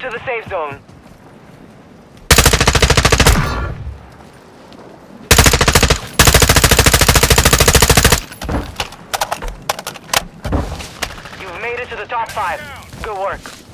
to the safe zone. You've made it to the top five. Good work.